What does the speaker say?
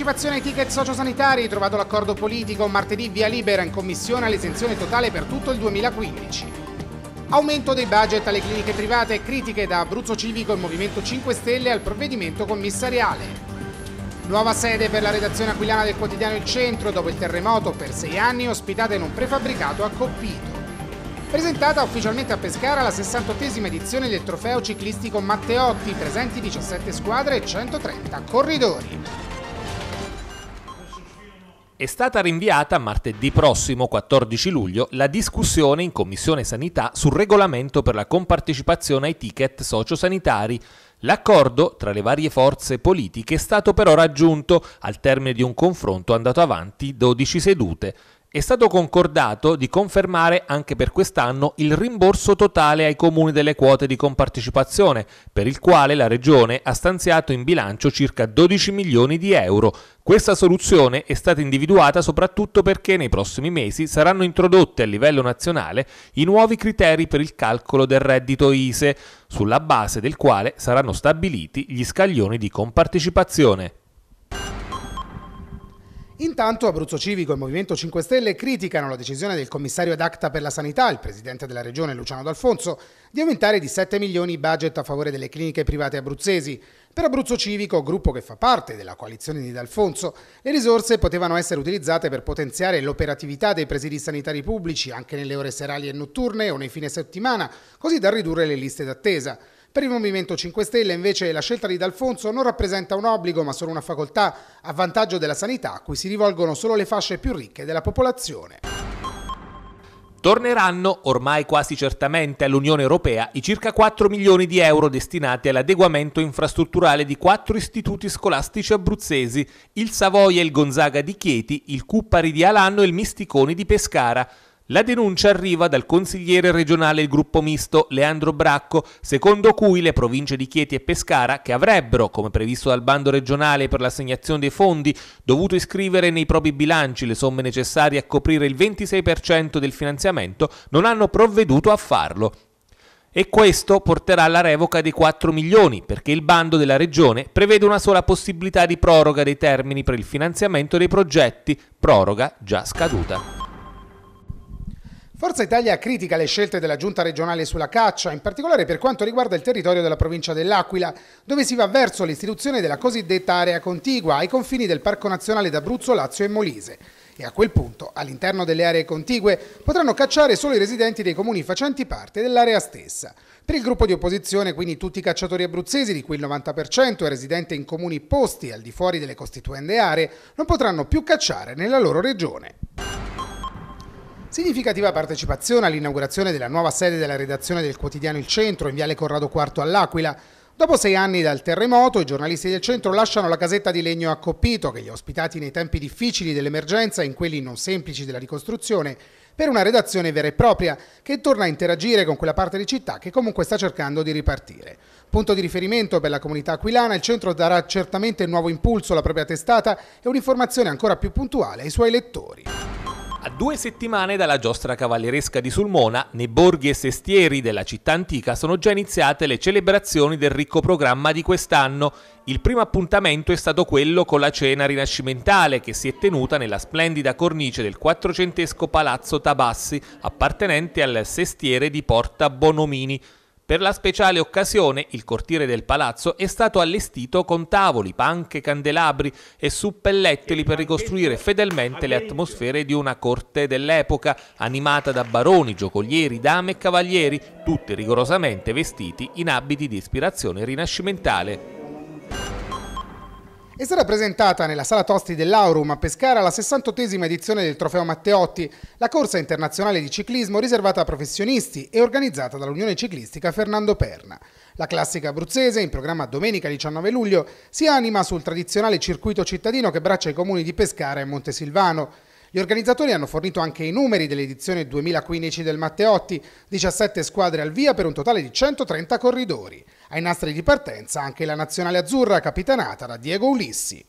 Partecipazione ai ticket sociosanitari, trovato l'accordo politico, martedì via libera in commissione all'esenzione totale per tutto il 2015. Aumento dei budget alle cliniche private, critiche da Abruzzo Civico e Movimento 5 Stelle al provvedimento commissariale. Nuova sede per la redazione aquilana del quotidiano Il Centro dopo il terremoto per sei anni ospitata in un prefabbricato a Coppito. Presentata ufficialmente a Pescara la 68esima edizione del trofeo ciclistico Matteotti, presenti 17 squadre e 130 corridori. È stata rinviata martedì prossimo, 14 luglio, la discussione in Commissione Sanità sul regolamento per la compartecipazione ai ticket sociosanitari. L'accordo tra le varie forze politiche è stato però raggiunto al termine di un confronto andato avanti 12 sedute. È stato concordato di confermare anche per quest'anno il rimborso totale ai comuni delle quote di compartecipazione, per il quale la Regione ha stanziato in bilancio circa 12 milioni di euro. Questa soluzione è stata individuata soprattutto perché nei prossimi mesi saranno introdotte a livello nazionale i nuovi criteri per il calcolo del reddito ISE, sulla base del quale saranno stabiliti gli scaglioni di compartecipazione. Intanto Abruzzo Civico e Movimento 5 Stelle criticano la decisione del commissario ad acta per la sanità, il presidente della regione Luciano D'Alfonso, di aumentare di 7 milioni i budget a favore delle cliniche private abruzzesi. Per Abruzzo Civico, gruppo che fa parte della coalizione di D'Alfonso, le risorse potevano essere utilizzate per potenziare l'operatività dei presidi sanitari pubblici anche nelle ore serali e notturne o nei fine settimana, così da ridurre le liste d'attesa. Per il Movimento 5 Stelle invece la scelta di D'Alfonso non rappresenta un obbligo ma solo una facoltà a vantaggio della sanità a cui si rivolgono solo le fasce più ricche della popolazione. Torneranno ormai quasi certamente all'Unione Europea i circa 4 milioni di euro destinati all'adeguamento infrastrutturale di quattro istituti scolastici abruzzesi, il Savoia e il Gonzaga di Chieti, il Cuppari di Alanno e il Misticoni di Pescara. La denuncia arriva dal consigliere regionale del gruppo misto Leandro Bracco, secondo cui le province di Chieti e Pescara, che avrebbero, come previsto dal bando regionale per l'assegnazione dei fondi, dovuto iscrivere nei propri bilanci le somme necessarie a coprire il 26% del finanziamento, non hanno provveduto a farlo. E questo porterà alla revoca dei 4 milioni, perché il bando della Regione prevede una sola possibilità di proroga dei termini per il finanziamento dei progetti, proroga già scaduta. Forza Italia critica le scelte della giunta regionale sulla caccia, in particolare per quanto riguarda il territorio della provincia dell'Aquila, dove si va verso l'istituzione della cosiddetta area contigua ai confini del Parco Nazionale d'Abruzzo, Lazio e Molise. E a quel punto, all'interno delle aree contigue, potranno cacciare solo i residenti dei comuni facenti parte dell'area stessa. Per il gruppo di opposizione, quindi tutti i cacciatori abruzzesi, di cui il 90% è residente in comuni posti al di fuori delle costituende aree, non potranno più cacciare nella loro regione. Significativa partecipazione all'inaugurazione della nuova sede della redazione del quotidiano Il Centro in Viale Corrado IV all'Aquila. Dopo sei anni dal terremoto, i giornalisti del centro lasciano la casetta di legno a Coppito, che li ha ospitati nei tempi difficili dell'emergenza e in quelli non semplici della ricostruzione, per una redazione vera e propria che torna a interagire con quella parte di città che comunque sta cercando di ripartire. Punto di riferimento per la comunità aquilana, il centro darà certamente nuovo impulso alla propria testata e un'informazione ancora più puntuale ai suoi lettori. A due settimane dalla giostra cavalleresca di Sulmona, nei borghi e sestieri della città antica sono già iniziate le celebrazioni del ricco programma di quest'anno. Il primo appuntamento è stato quello con la cena rinascimentale che si è tenuta nella splendida cornice del quattrocentesco Palazzo Tabassi, appartenente al sestiere di Porta Bonomini. Per la speciale occasione il cortile del palazzo è stato allestito con tavoli, panche, candelabri e suppellettili per ricostruire fedelmente le atmosfere di una corte dell'epoca, animata da baroni, giocolieri, dame e cavalieri, tutti rigorosamente vestiti in abiti di ispirazione rinascimentale. È stata presentata nella sala Tosti dell'Aurum a Pescara la 68esima edizione del Trofeo Matteotti, la corsa internazionale di ciclismo riservata a professionisti e organizzata dall'Unione Ciclistica Fernando Perna. La classica abruzzese, in programma domenica 19 luglio, si anima sul tradizionale circuito cittadino che braccia i comuni di Pescara e Montesilvano. Gli organizzatori hanno fornito anche i numeri dell'edizione 2015 del Matteotti, 17 squadre al via per un totale di 130 corridori. Ai nastri di partenza anche la nazionale azzurra capitanata da Diego Ulissi.